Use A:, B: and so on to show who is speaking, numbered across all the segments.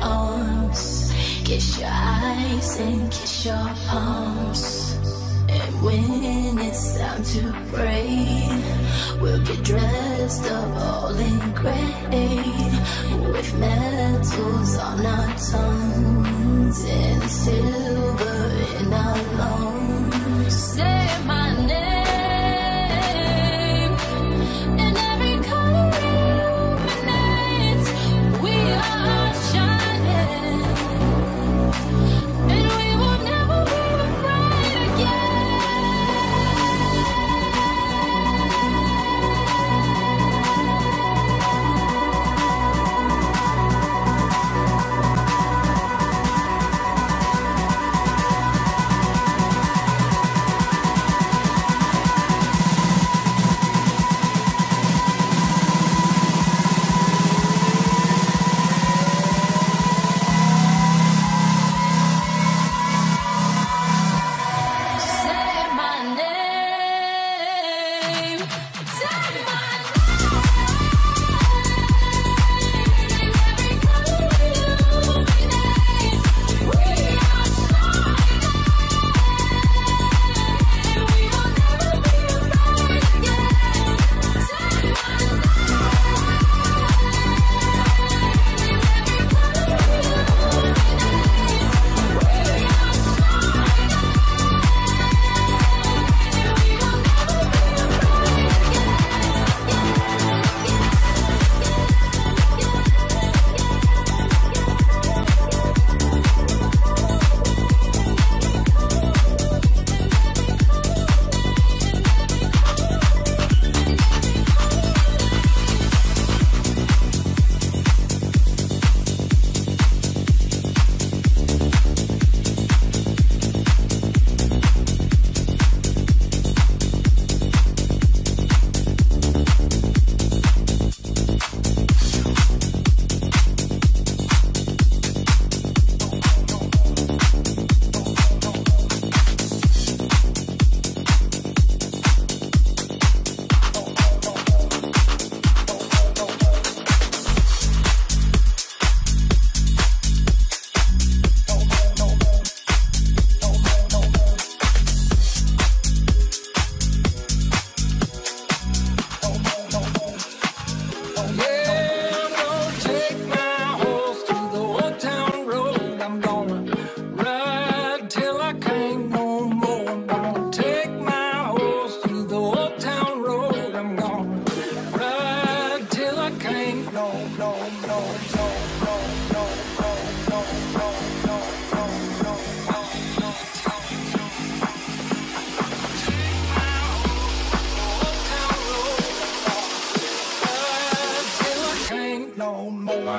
A: arms, kiss your eyes and kiss your palms. And when it's time to pray, we'll get dressed
B: up all in gray with metals on our tongues and silver in our lungs. Say my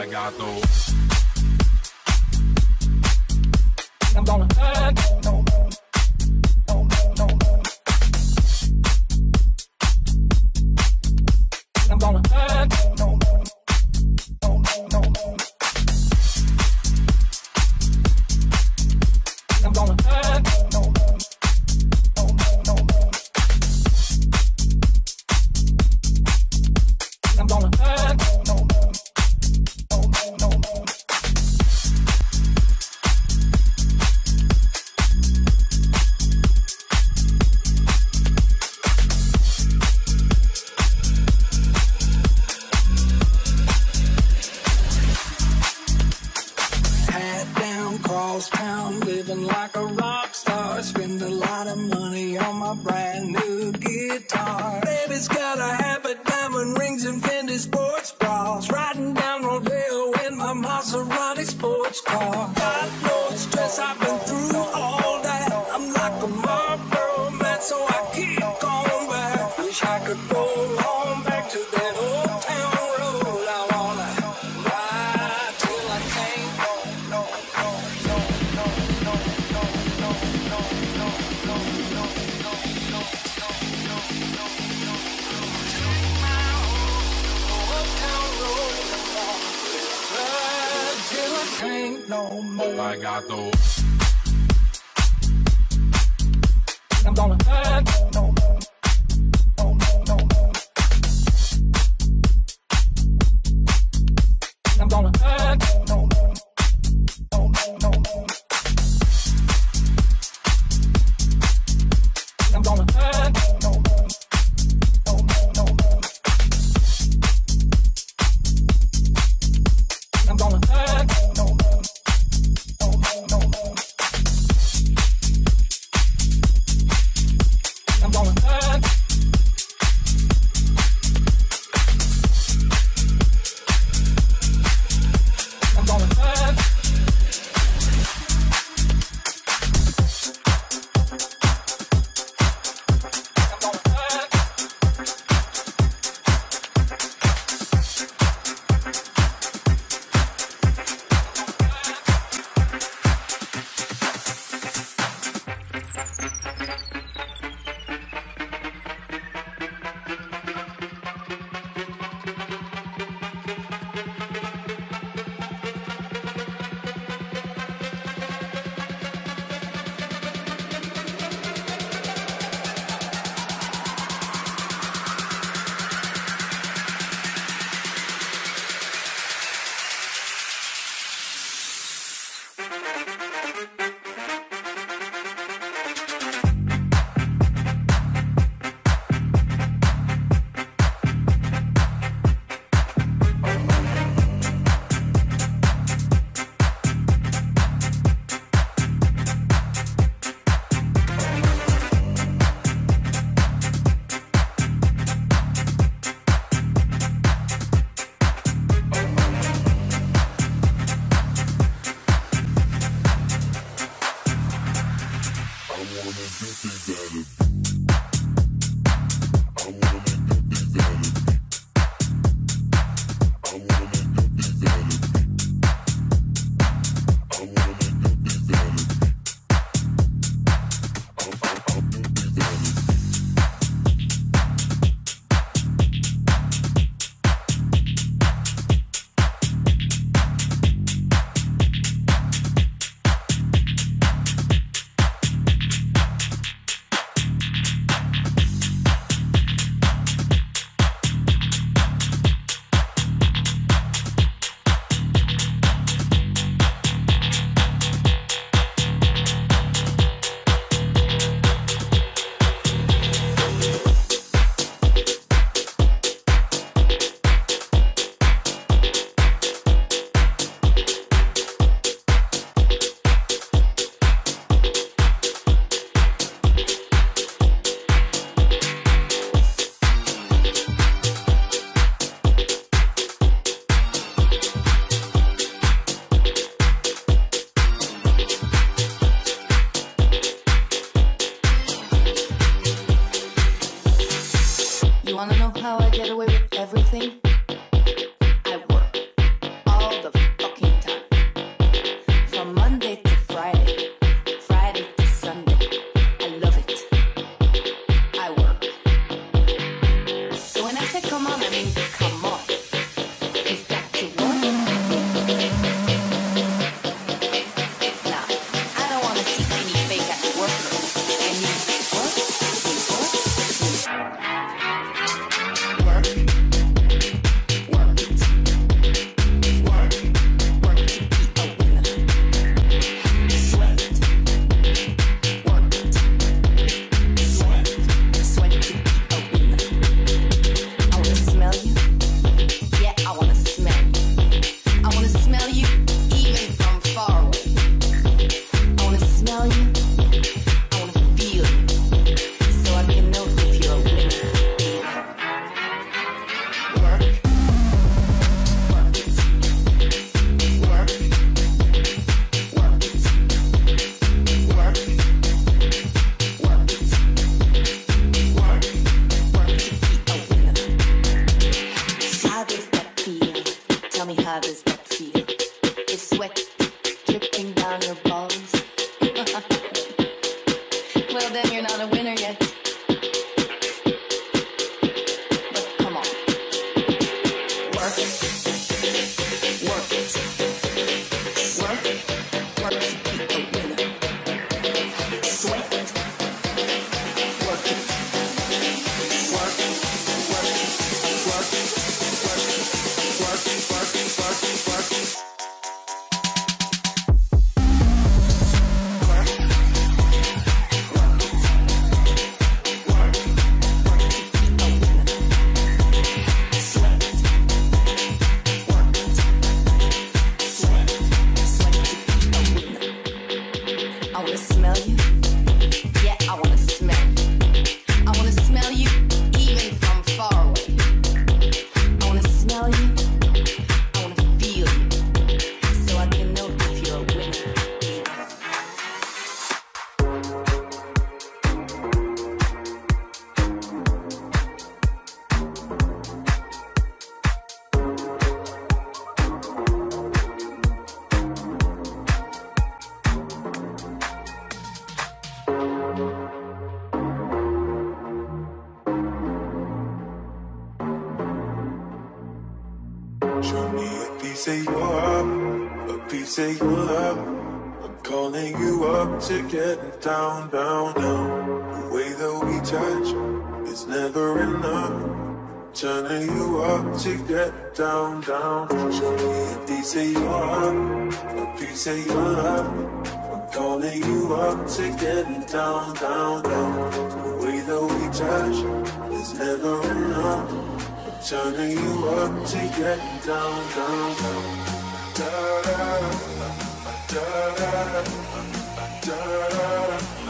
B: I got though. Maserati sports car. I come and become others that feel is sweat dripping down your balls.
C: well, then you're
A: not a winner yet. down, down. Show me a piece of you up, a piece of you up. I'm calling you up to get
C: down, down, down. The way that we touch is never enough. I'm turning you up to get me down, down, down. Da da da da da da da da.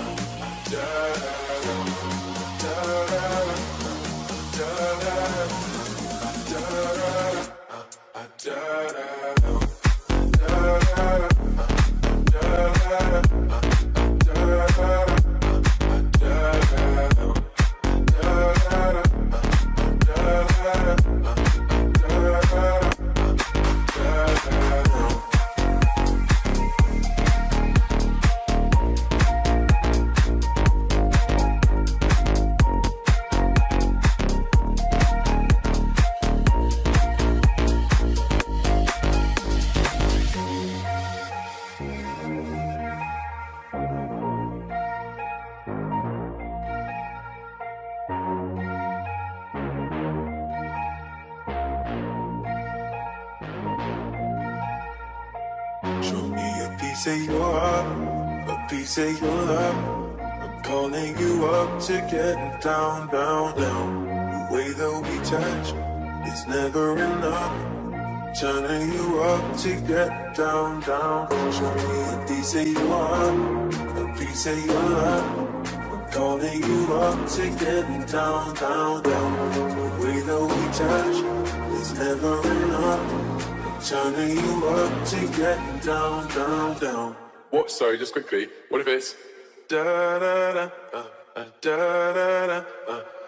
C: Show me a piece of you want, a piece of your love. I'm calling you up to get down, down, down. The way that we touch is never enough. Turning you up to get down, down, down.
D: What? Sorry, just quickly. What if it's da da da? Uh a da da da, a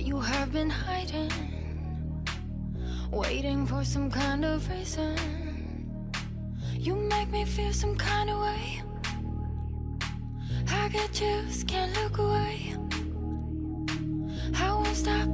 E: You have been hiding Waiting for some kind of reason. You make me feel some kind of way. I get you can't look away. I won't stop